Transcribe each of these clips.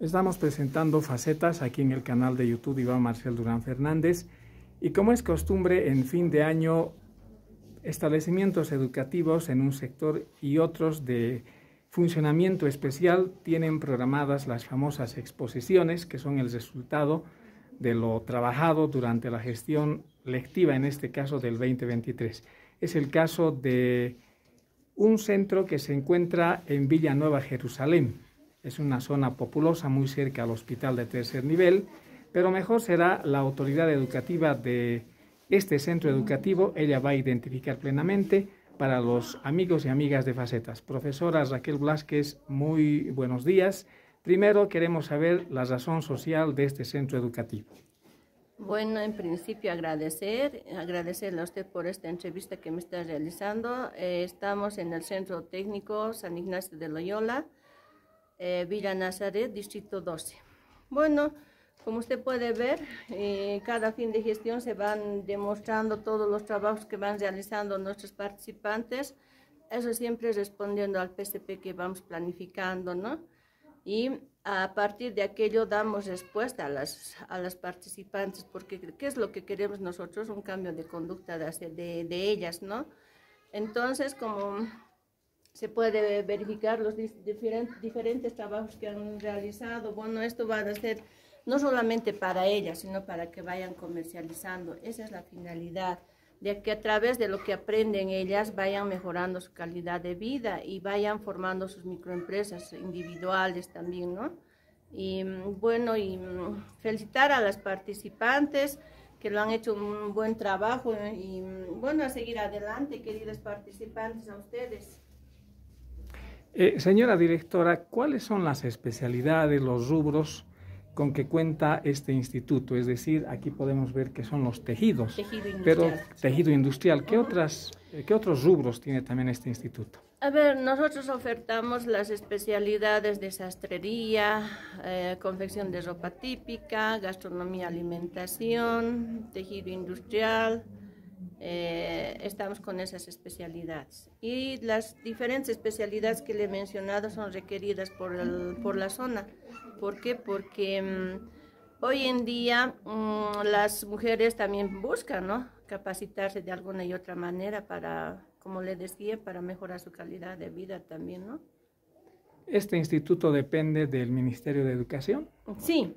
Estamos presentando facetas aquí en el canal de YouTube Iván Marcel Durán Fernández y como es costumbre en fin de año establecimientos educativos en un sector y otros de funcionamiento especial tienen programadas las famosas exposiciones que son el resultado de lo trabajado durante la gestión lectiva, en este caso del 2023. Es el caso de un centro que se encuentra en Villanueva, Jerusalén, es una zona populosa muy cerca al hospital de tercer nivel, pero mejor será la autoridad educativa de este centro educativo, ella va a identificar plenamente para los amigos y amigas de Facetas. Profesora Raquel Blasquez, muy buenos días. Primero queremos saber la razón social de este centro educativo. Bueno, en principio agradecer, agradecerle a usted por esta entrevista que me está realizando. Eh, estamos en el Centro Técnico San Ignacio de Loyola, eh, Villa Nazaret, Distrito 12. Bueno, como usted puede ver, eh, cada fin de gestión se van demostrando todos los trabajos que van realizando nuestros participantes, eso siempre respondiendo al PCP que vamos planificando, ¿no? Y a partir de aquello damos respuesta a las, a las participantes, porque ¿qué es lo que queremos nosotros? Un cambio de conducta de, de, de ellas, ¿no? Entonces, como se puede verificar los diferentes, trabajos que han realizado. Bueno, esto va a ser no solamente para ellas, sino para que vayan comercializando. Esa es la finalidad, de que a través de lo que aprenden ellas vayan mejorando su calidad de vida y vayan formando sus microempresas individuales también, ¿no? Y bueno, y felicitar a las participantes que lo han hecho un buen trabajo y bueno, a seguir adelante, queridas participantes, a ustedes. Eh, señora directora, ¿cuáles son las especialidades, los rubros con que cuenta este instituto? Es decir, aquí podemos ver que son los tejidos, tejido pero tejido industrial. ¿Qué, otras, eh, ¿Qué otros rubros tiene también este instituto? A ver, nosotros ofertamos las especialidades de sastrería, eh, confección de ropa típica, gastronomía, alimentación, tejido industrial, eh, estamos con esas especialidades. Y las diferentes especialidades que le he mencionado son requeridas por, el, por la zona. ¿Por qué? Porque mm, hoy en día mm, las mujeres también buscan ¿no? capacitarse de alguna y otra manera para, como le decía, para mejorar su calidad de vida también, ¿no? ¿Este instituto depende del Ministerio de Educación? Sí,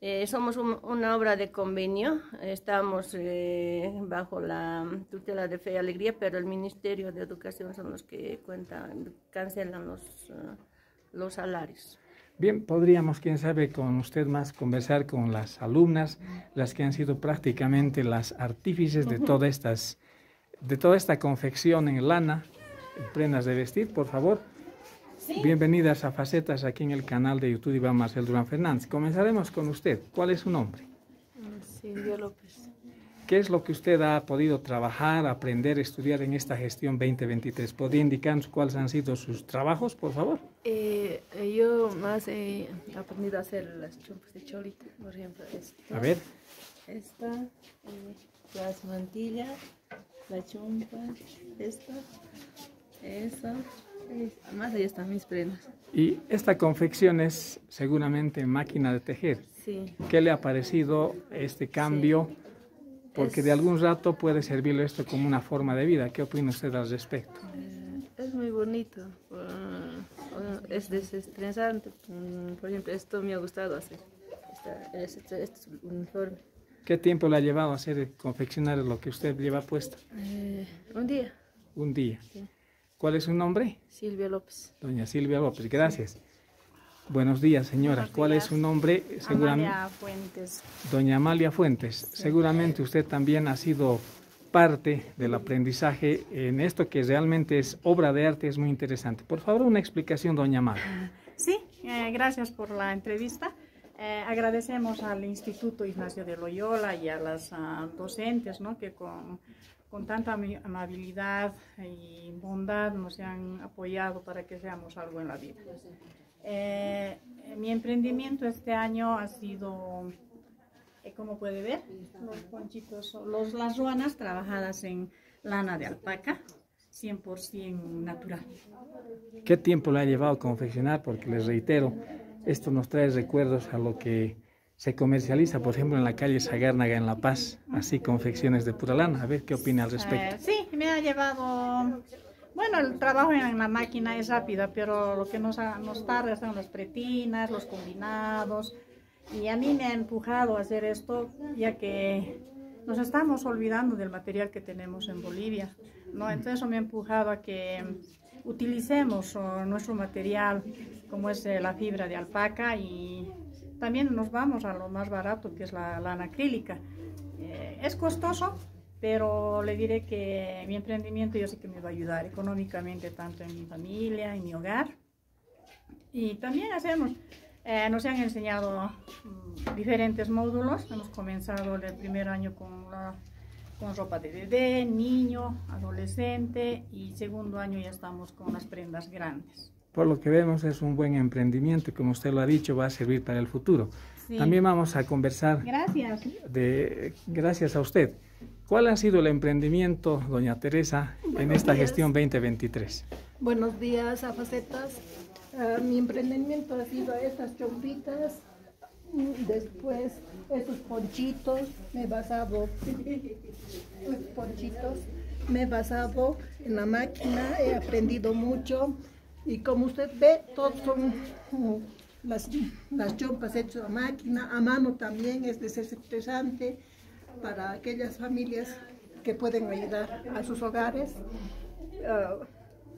eh, somos una obra de convenio, estamos eh, bajo la tutela de Fe y Alegría, pero el Ministerio de Educación son los que cuentan, cancelan los, uh, los salarios. Bien, podríamos, quién sabe, con usted más conversar con las alumnas, las que han sido prácticamente las artífices de, todas estas, de toda esta confección en lana, en prendas de vestir, por favor. Bienvenidas a Facetas aquí en el canal de YouTube Iván Marcel Durán Fernández. Comenzaremos con usted. ¿Cuál es su nombre? Silvia López. ¿Qué es lo que usted ha podido trabajar, aprender, estudiar en esta gestión 2023? ¿Podría indicarnos cuáles han sido sus trabajos, por favor? Eh, yo más he aprendido a hacer las chumpas de cholita, por ejemplo. Esta, a ver. Esta, eh, las mantillas, la chumpa, esta, esa, más ahí están mis prendas. Y esta confección es seguramente máquina de tejer. Sí. ¿Qué le ha parecido este cambio? Porque de algún rato puede servirle esto como una forma de vida. ¿Qué opina usted al respecto? Eh, es muy bonito. Uh, es desestresante. Mm, por ejemplo, esto me ha gustado hacer. Este, este, este uniforme. ¿Qué tiempo le ha llevado a hacer confeccionar lo que usted lleva puesto? Eh, un día. Un día. Sí. ¿Cuál es su nombre? Silvia López. Doña Silvia López, gracias. Buenos días, señora. Buenos ¿Cuál días. es su nombre? Seguramente. Amalia Fuentes. Doña Amalia Fuentes. Sí. Seguramente usted también ha sido parte del aprendizaje en esto que realmente es obra de arte, es muy interesante. Por favor, una explicación, doña Amalia. Sí, eh, gracias por la entrevista. Eh, agradecemos al Instituto Ignacio de Loyola y a las uh, docentes ¿no? que con con tanta amabilidad y bondad nos han apoyado para que seamos algo en la vida. Eh, mi emprendimiento este año ha sido, eh, como puede ver, los ponchitos, los, las ruanas trabajadas en lana de alpaca, 100% natural. ¿Qué tiempo le ha llevado confeccionar? Porque les reitero, esto nos trae recuerdos a lo que se comercializa, por ejemplo, en la calle Sagárnaga en La Paz, así confecciones de pura lana. A ver qué opina al respecto. Eh, sí, me ha llevado bueno, el trabajo en la máquina es rápida, pero lo que nos, nos tarda son las pretinas, los combinados. Y a mí me ha empujado a hacer esto, ya que nos estamos olvidando del material que tenemos en Bolivia. ¿no? Entonces eso me ha empujado a que utilicemos nuestro material, como es eh, la fibra de alpaca, y también nos vamos a lo más barato, que es la lana acrílica. Eh, es costoso, pero le diré que mi emprendimiento yo sé que me va a ayudar económicamente tanto en mi familia, en mi hogar. Y también hacemos, eh, nos han enseñado mm, diferentes módulos, hemos comenzado el primer año con, la, con ropa de bebé, niño, adolescente y segundo año ya estamos con las prendas grandes. Por lo que vemos es un buen emprendimiento y como usted lo ha dicho va a servir para el futuro. También vamos a conversar. Gracias. De, gracias a usted. ¿Cuál ha sido el emprendimiento, doña Teresa, en esta gestión 2023? Buenos días a Facetas. Ah, mi emprendimiento ha sido estas chompitas, después estos ponchitos, me he basado, ponchitos, me he basado en la máquina, he aprendido mucho. Y como usted ve, todos son las, las chompas hechas a máquina, a mano también es desestresante para aquellas familias que pueden ayudar a sus hogares. Ah,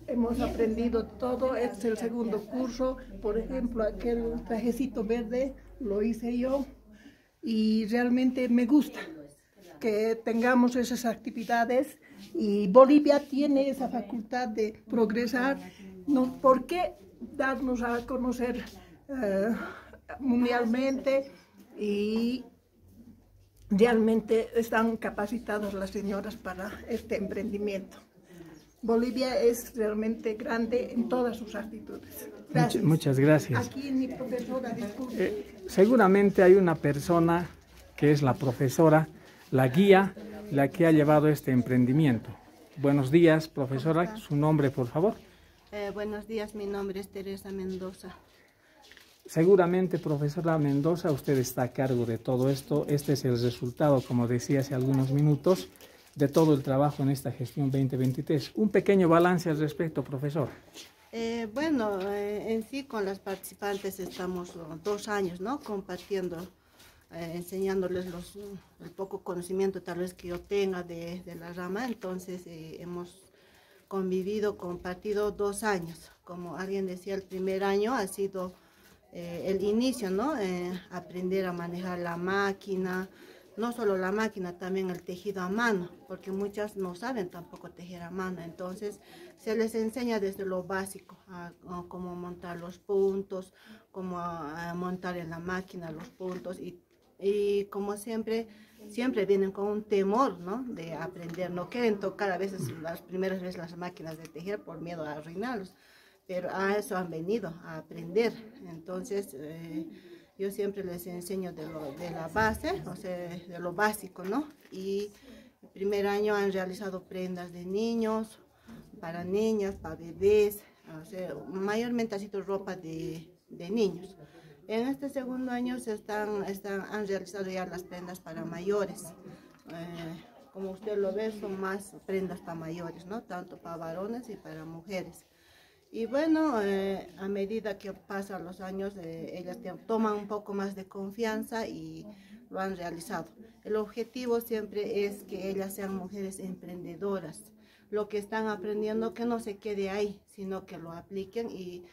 hemos aprendido todo, es el segundo curso, por ejemplo, aquel trajecito verde lo hice yo y realmente me gusta que tengamos esas actividades y Bolivia tiene esa facultad de progresar. ¿no? ¿Por qué darnos a conocer eh, mundialmente y realmente están capacitadas las señoras para este emprendimiento. Bolivia es realmente grande en todas sus actitudes. Muchas gracias. Aquí mi profesora, eh, seguramente hay una persona que es la profesora, la guía, la que ha llevado este emprendimiento. Buenos días, profesora. Su nombre, por favor. Eh, buenos días, mi nombre es Teresa Mendoza. Seguramente, profesora Mendoza, usted está a cargo de todo esto. Este es el resultado, como decía hace algunos minutos, de todo el trabajo en esta gestión 2023. Un pequeño balance al respecto, profesor. Eh, bueno, eh, en sí con las participantes estamos dos años, ¿no? Compartiendo, eh, enseñándoles los, el poco conocimiento tal vez que yo tenga de, de la rama. Entonces hemos convivido, compartido dos años. Como alguien decía, el primer año ha sido eh, el inicio, ¿no? Eh, aprender a manejar la máquina, no solo la máquina, también el tejido a mano, porque muchas no saben tampoco tejer a mano, entonces se les enseña desde lo básico, a, cómo montar los puntos, cómo montar en la máquina los puntos y, y, como siempre, siempre vienen con un temor, ¿no? De aprender, no quieren tocar a veces las primeras veces las máquinas de tejer por miedo a arruinarlos pero a eso han venido, a aprender. Entonces, eh, yo siempre les enseño de, lo, de, la base, o sea, de lo básico, ¿no? Y el primer año han realizado prendas de niños, para niñas, para bebés, o sea, mayormente ha sido ropa de, de niños. En este segundo año se están, están, han realizado ya las prendas para mayores. Eh, como usted lo ve, son más prendas para mayores, ¿no? Tanto para varones y para mujeres. Y bueno, eh, a medida que pasan los años, eh, ellas toman un poco más de confianza y lo han realizado. El objetivo siempre es que ellas sean mujeres emprendedoras. Lo que están aprendiendo, que no se quede ahí, sino que lo apliquen. Y,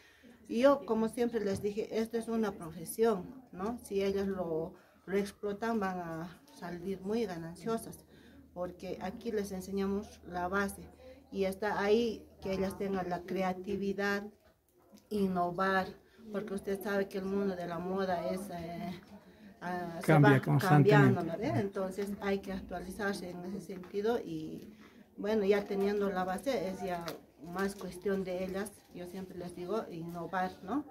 yo, como siempre les dije, esto es una profesión, ¿no? Si ellas lo, lo explotan, van a salir muy gananciosas, porque aquí les enseñamos la base y está ahí que ellas tengan la creatividad, innovar, porque usted sabe que el mundo de la moda es... Eh, uh, Cambia cambiando, entonces hay que actualizarse en ese sentido y bueno, ya teniendo la base es ya más cuestión de ellas, yo siempre les digo, innovar, ¿no?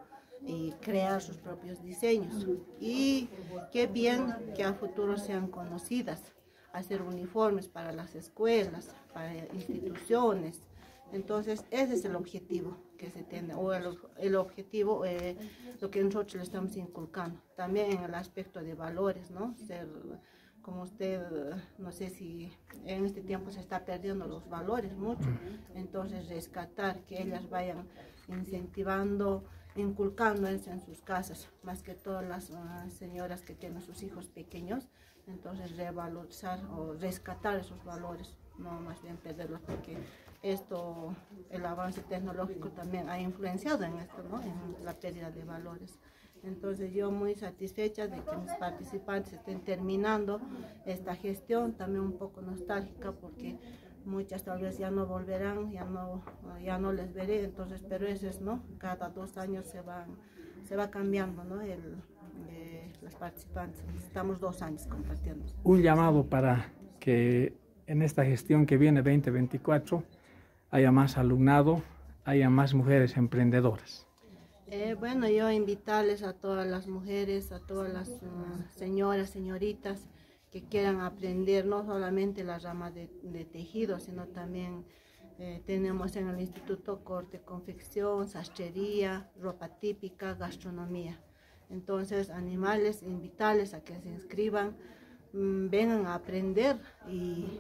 Y crear sus propios diseños. Y qué bien que a futuro sean conocidas, hacer uniformes para las escuelas, para instituciones, entonces, ese es el objetivo, que se tiene, o el, el objetivo, eh, lo que nosotros le estamos inculcando. También en el aspecto de valores, ¿no? Ser, como usted, no sé si en este tiempo se está perdiendo los valores mucho, entonces rescatar que ellas vayan incentivando, inculcando en sus casas, más que todas las uh, señoras que tienen sus hijos pequeños, entonces revalorizar o rescatar esos valores, no más bien perderlos, porque esto, el avance tecnológico también ha influenciado en esto, ¿no? en la pérdida de valores. Entonces yo muy satisfecha de que mis participantes estén terminando esta gestión, también un poco nostálgica porque muchas tal vez ya no volverán, ya no, ya no les veré, entonces, pero eso es, ¿no? Cada dos años se, van, se va cambiando, ¿no? El, eh, los participantes, estamos dos años compartiendo. Un llamado para que en esta gestión que viene 2024 haya más alumnado, haya más mujeres emprendedoras? Eh, bueno, yo invitarles a todas las mujeres, a todas las uh, señoras, señoritas que quieran aprender no solamente la rama de, tejido, sino también eh, tenemos en el Instituto Corte, Confección, Sastrería, Ropa Típica, Gastronomía. Entonces, animales, invitarles a que se inscriban, mmm, vengan a aprender y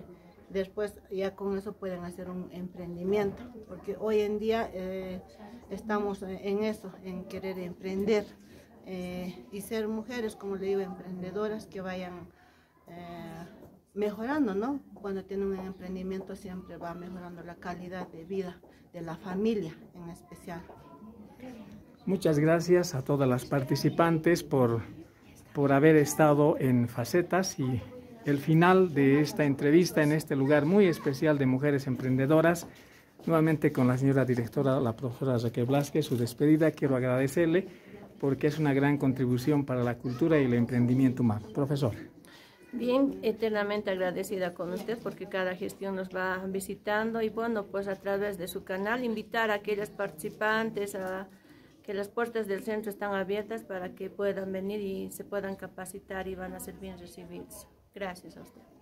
después ya con eso pueden hacer un emprendimiento, porque hoy en día eh, estamos en eso, en querer emprender eh, y ser mujeres, como le digo, emprendedoras que vayan eh, mejorando, ¿no? Cuando tienen un emprendimiento siempre va mejorando la calidad de vida de la familia en especial. Muchas gracias a todas las participantes por, por haber estado en Facetas y el final de esta entrevista en este lugar muy especial de mujeres emprendedoras. Nuevamente con la señora directora, la profesora Raquel Blasque, su despedida. Quiero agradecerle porque es una gran contribución para la cultura y el emprendimiento humano. Profesor. Bien, eternamente agradecida con usted porque cada gestión nos va visitando y bueno, pues a través de su canal invitar a aquellos participantes a que las puertas del centro están abiertas para que puedan venir y se puedan capacitar y van a ser bien recibidos. Gracias a usted.